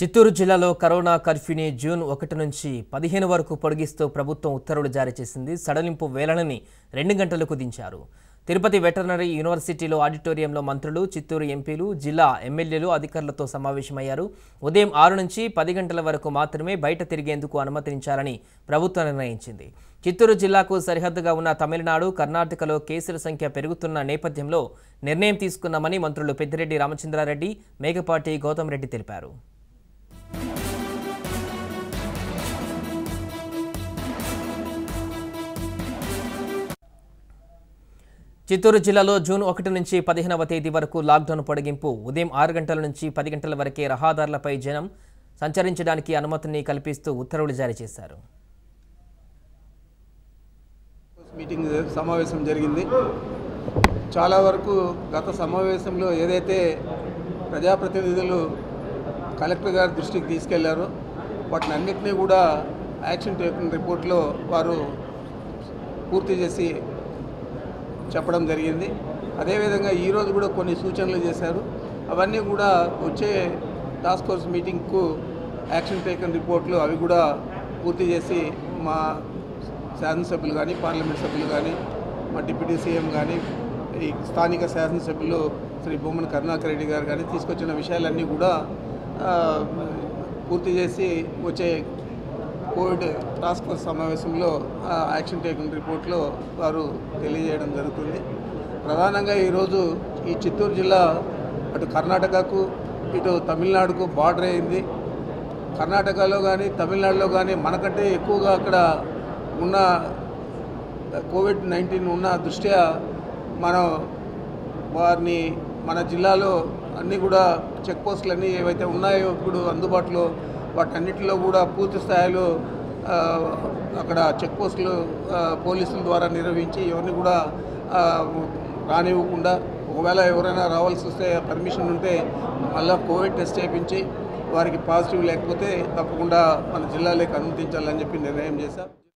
చిత్తూరు జిల్లాలో corona కర్ఫ్యూని June ఒకటి నుంచి పదిహేను వరకు పొడిగిస్తూ ప్రభుత్వం ఉత్తర్వులు జారీ చేసింది. సడలింపు వేళలని రెండు గంటలకు దించారు. తిరుపతి వెటర్నరీ యూనివర్సిటీలో ఆడిటోరియంలో మంత్రులు చిత్తూరు ఎంపీలు జిల్లా ఎమ్మెల్యేలు అధికారులతో సమావేశమయ్యారు. ఉదయం ఆరు నుంచి పది గంటల వరకు మాత్రమే బయట తిరిగేందుకు అనుమతించాలని ప్రభుత్వం నిర్ణయించింది. చిత్తూరు జిల్లాకు సరిహద్దుగా ఉన్న తమిళనాడు కర్ణాటకలో కేసుల సంఖ్య పెరుగుతున్న నేపథ్యంలో నిర్ణయం తీసుకున్నామని మంత్రులు పెద్దిరెడ్డి రామచంద్రారెడ్డి మేకపాటి గౌతమ్ రెడ్డి తెలిపారు. చిత్తూరు జిల్లాలో జూన్ ఒకటి నుంచి పదిహేనవ తేదీ వరకు లాక్డౌన్ పొడిగింపు. ఉదయం ఆరు గంటల నుంచి పది గంటల వరకే రహదారులపై జనం సంచరించడానికి అనుమతిని కల్పిస్తూ ఉత్తర్వులు జారీ చేశారు. మీటింగ్ సమావేశం జరిగింది. చాలా వరకు గత సమావేశంలో ఏదైతే ప్రజాప్రతినిధులు కలెక్టర్ గారి దృష్టికి తీసుకెళ్ళారో వాటిని అన్నింటినీ కూడా యాక్షన్ టేకన్ రిపోర్ట్లో వారు పూర్తి చేసి చెప్పడం జరిగింది. అదేవిధంగా ఈరోజు కూడా కొన్ని సూచనలు చేశారు. అవన్నీ కూడా వచ్చే టాస్క్ ఫోర్స్ మీటింగ్కు యాక్షన్ టేకన్ రిపోర్ట్లు అవి కూడా పూర్తి చేసి మా శాసనసభ్యులు కానీ పార్లమెంట్ సభ్యులు కానీ మా డిప్యూటీ సీఎం కానీ ఈ స్థానిక శాసనసభ్యులు శ్రీ బొమ్మన కరుణాకర్ రెడ్డి గారు కానీ తీసుకొచ్చిన విషయాలన్నీ కూడా పూర్తి చేసి వచ్చే కోవిడ్ టాస్క్ ఫోర్స్ సమావేశంలో ఆ యాక్షన్ టేకింగ్ రిపోర్ట్లో వారు తెలియజేయడం జరుగుతుంది. ప్రధానంగా ఈరోజు ఈ చిత్తూరు జిల్లా అటు కర్ణాటకకు ఇటు తమిళనాడుకు బార్డర్ అయింది. కర్ణాటకలో కానీ తమిళనాడులో కానీ మనకంటే ఎక్కువగా అక్కడ ఉన్న కోవిడ్ నైన్టీన్ ఉన్న దృష్ట్యా మనం వారిని మన జిల్లాలో అన్నీ కూడా చెక్ పోస్టులు అన్నీ ఏవైతే ఉన్నాయో ఇప్పుడు అందుబాటులో వాటన్నిటిలో కూడా పూర్తి స్థాయిలో అక్కడ చెక్ పోస్టులు పోలీసుల ద్వారా నిర్వహించి ఎవరిని కూడా రానివ్వకుండా ఒకవేళ ఎవరైనా రావాల్సి వస్తే పర్మిషన్ ఉంటే మళ్ళీ కోవిడ్ టెస్ట్ చేయించి వారికి పాజిటివ్ లేకపోతే తప్పకుండా మన జిల్లాలోకి అనుమతించాలని చెప్పి నిర్ణయం చేశాం